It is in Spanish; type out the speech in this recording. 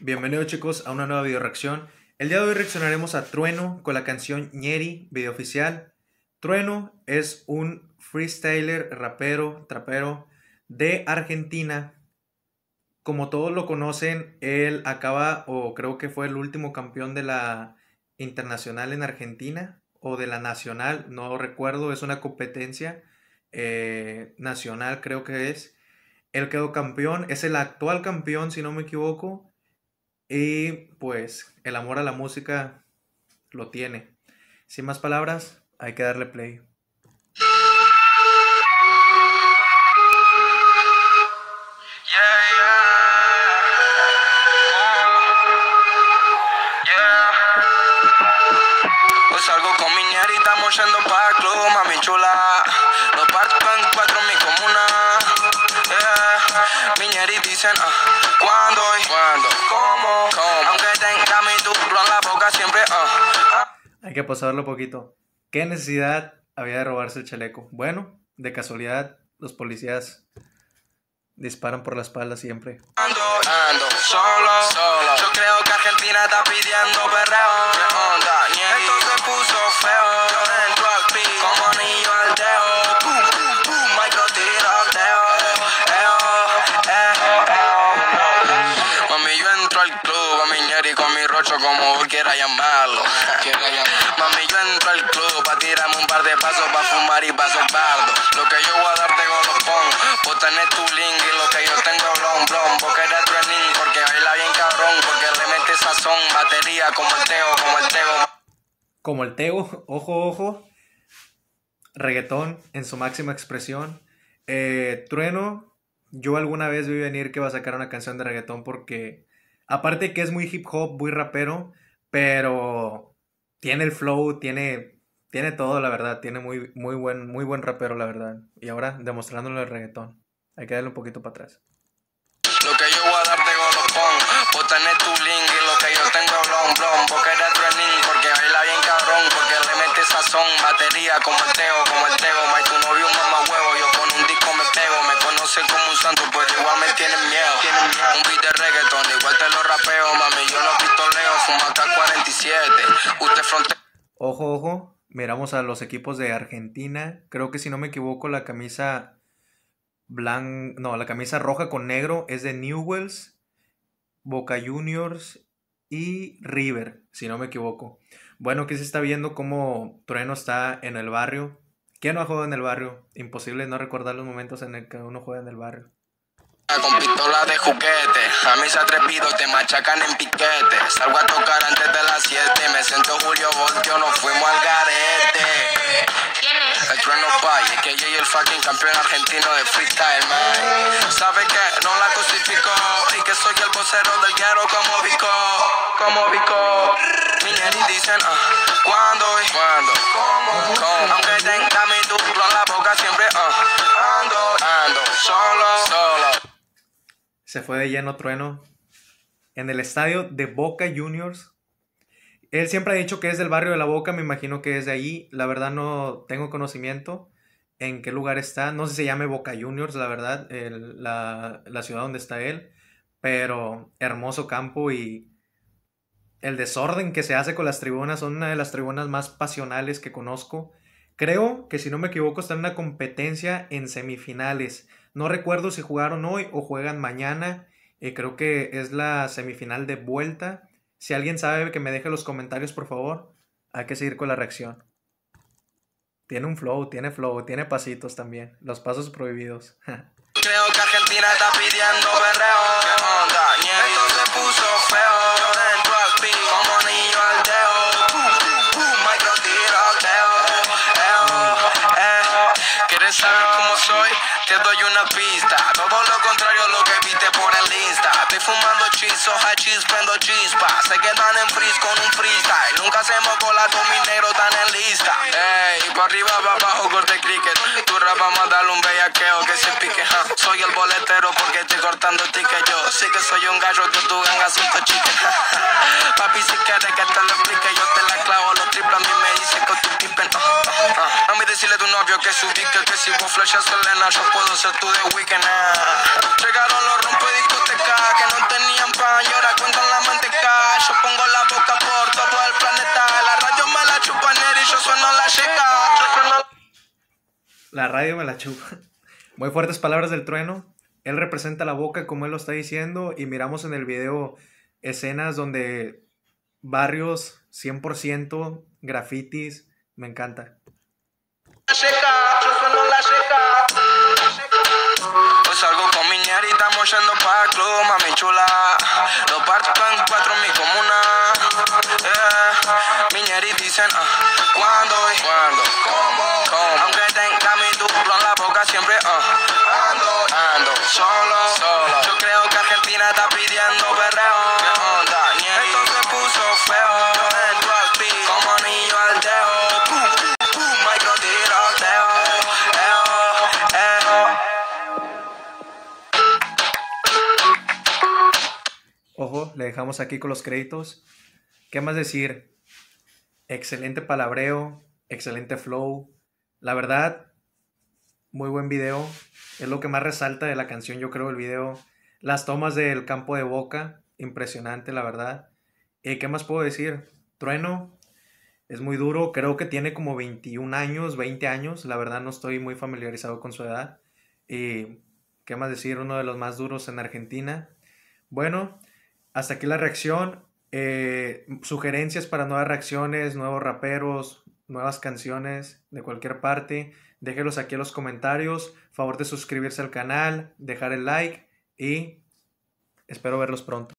Bienvenidos chicos a una nueva video reacción. El día de hoy reaccionaremos a Trueno con la canción Ñeri, video oficial. Trueno es un freestyler, rapero, trapero de Argentina. Como todos lo conocen, él acaba, o creo que fue el último campeón de la internacional en Argentina, o de la nacional, no recuerdo, es una competencia eh, nacional creo que es. Él quedó campeón, es el actual campeón si no me equivoco. Y pues el amor a la música lo tiene. Sin más palabras, hay que darle play. Salgo con mi ñeri, estamos yendo pa' club, mami chula. Lo parto en cuatro en mi comuna. Yeah. Mi ñeri dicen, ah, ¿cuándo? y ¿Cuándo? Hay que pasarlo poquito. ¿Qué necesidad había de robarse el chaleco? Bueno, de casualidad, los policías disparan por la espalda siempre. Ando, ando, solo. Yo creo que Argentina está pidiendo. 8, como vos quieras llamarlo. Mami, yo entro al club pa' tirarme un par de pasos, pa' fumar y pa' ser bardo. Lo que yo voy a darte con los pon, vos tenés tu link y lo que yo tengo blon, blon. Vos querés truenín porque baila bien cabrón, porque le mete sazón, batería como el teo, como el teo. Como el teo, ojo, ojo. Reggaetón en su máxima expresión. Eh, trueno, yo alguna vez vi venir que va a sacar una canción de reggaetón porque aparte que es muy hip hop, muy rapero, pero tiene el flow, tiene, tiene todo, la verdad. Tiene muy, muy, buen, muy buen rapero, la verdad. Y ahora demostrándole el reggaetón. Hay que darle un poquito para atrás. Lo que yo voy a darte pon. Vos tenés tu link y lo que yo tengo blon blon. Porque eres trending, porque baila bien cabrón. Porque le mete sazón, batería como el teo, como el teo. May Como un santo, pero igual me tienen miedo. Un beat de igual te lo rapeo, mami. Yo no pistoleo, fuma K47. Usted fronte. Ojo, ojo. Miramos a los equipos de Argentina. Creo que si no me equivoco, la camisa blan... no, la camisa roja con negro es de Newells, Boca Juniors y River, si no me equivoco. Bueno, que se está viendo cómo Trueno está en el barrio. ¿Quién no ha jugado en el barrio? Imposible no recordar los momentos en el que uno juega en el barrio. Con pistola de juguete, a mis atrevidos te machacan en piquete. Salgo a tocar antes de las 7, me siento Julio Voltio, nos fuimos al garete. ¿Quién es? El trueno pay, es que yo y el fucking campeón argentino de freestyle, man. Sabe que no la cosifico y que soy el vocero del guero como Vico, como Vico. Mineros dicen, ah, ¿cuándo? y ¿Cuándo? ¿Cómo? ¿Cómo? Aunque tenga mi duplo en la boca siempre, ah, ando, ando, solo, solo. Se fue de lleno Trueno en el estadio de Boca Juniors. Él siempre ha dicho que es del barrio de la Boca, me imagino que es de ahí. La verdad no tengo conocimiento en qué lugar está. No sé si se llame Boca Juniors, la verdad, el- la, la ciudad donde está él. Pero hermoso campo y el desorden que se hace con las tribunas son una de las tribunas más pasionales que conozco. Creo que si no me equivoco está en una competencia en semifinales. No recuerdo si jugaron hoy o juegan mañana. Eh, creo que es la semifinal de vuelta. Si alguien sabe que me deje los comentarios, por favor. Hay que seguir con la reacción. Tiene un flow, tiene flow, tiene pasitos también. Los pasos prohibidos. Creo que Argentina está pidiendo berreo. Pista. Todo lo contrario a lo que viste por el Insta. Estoy fumando chizo, hachís, prendo chispa. Se quedan en freeze con un freestyle. Nunca hacemos cola con mi negro tan en lista. Ey, pa' arriba, pa' abajo, corte cricket. Tu rap vamos a darle un bellaqueo que se pique. Soy el boletero porque estoy cortando ticket yo. Sí que soy un gallo que tu ganga suelto chique. ja. Papi, si quieres que te lo explique, yo te la clavo. Los triples a mí me dicen con tu tipen. ah, novio que subí que, que si vos flechas Selena yo puedo ser tú de weekend. Eh. Llegaron los rompe discotecas que no tenían pan y ahora cuentan la manteca. Yo pongo la boca por todo el planeta. La radio me la chupan y yo sueno la checa. La radio me la chupa. Muy fuertes palabras del trueno. Él representa la boca como él lo está diciendo y miramos en el video escenas donde barrios 100% grafitis. Me encanta. La seca, yo sueno la seca. Hoy salgo con mi ñera y estamos yendo pa' club, mami chula. Lo parto en cuatro en mi comuna. Eh, mi ñera y dicen, ah, ¿cuándo? ¿Cuándo? ¿Cómo? ¿Cómo? Aunque tenga mi duplo en la boca siempre, ah, ando, ando, solo, solo. Yo creo que Argentina está pidiendo berreo. Le dejamos aquí con los créditos. ¿Qué más decir? Excelente palabreo, excelente flow. La verdad, muy buen video. Es lo que más resalta de la canción, yo creo, el video. Las tomas del campo de boca, impresionante, la verdad. ¿Y qué más puedo decir? Trueno, es muy duro. Creo que tiene como 21 años, 20 años. La verdad, no estoy muy familiarizado con su edad. Y qué más decir, uno de los más duros en Argentina. Bueno, hasta aquí la reacción. Eh, sugerencias para nuevas reacciones, nuevos raperos, nuevas canciones de cualquier parte. Déjenlos aquí en los comentarios. Favor de suscribirse al canal, dejar el like y espero verlos pronto.